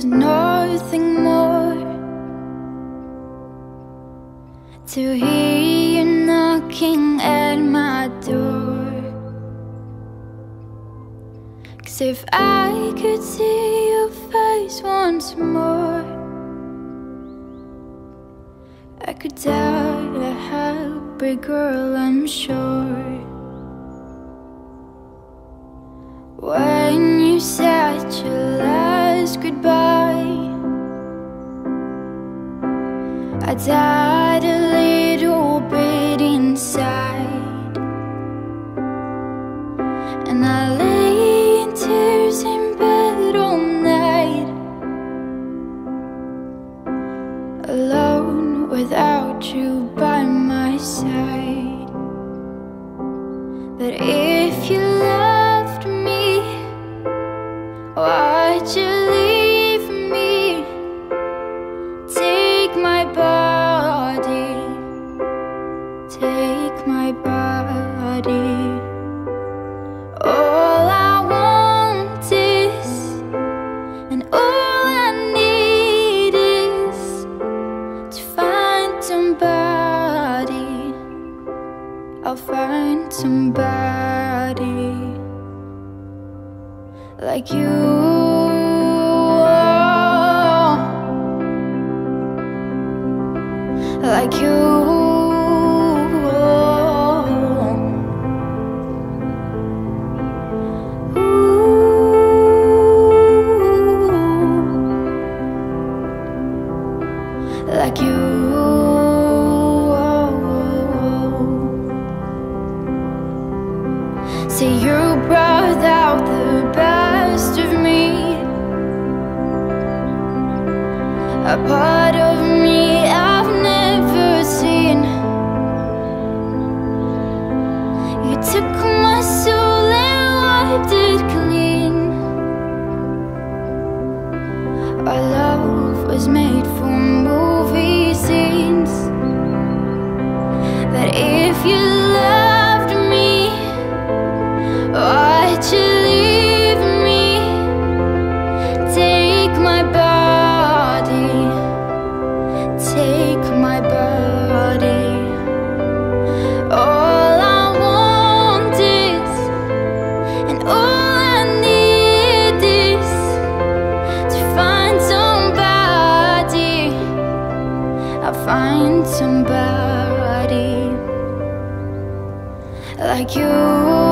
There's nothing more to hear you knocking at my door. Cause if I could see your face once more, I could die a happy girl, I'm sure. I died a little bit inside, and I lay in tears in bed all night, alone without you by my side. But if you loved me, why'd you leave me? Take my body, I'll find somebody like you. Like you. Ooh. Like you You brought out the best of me. A part of me I've never seen. You took my soul and wiped it clean. Our love was made for movie scenes. But if you somebody like you.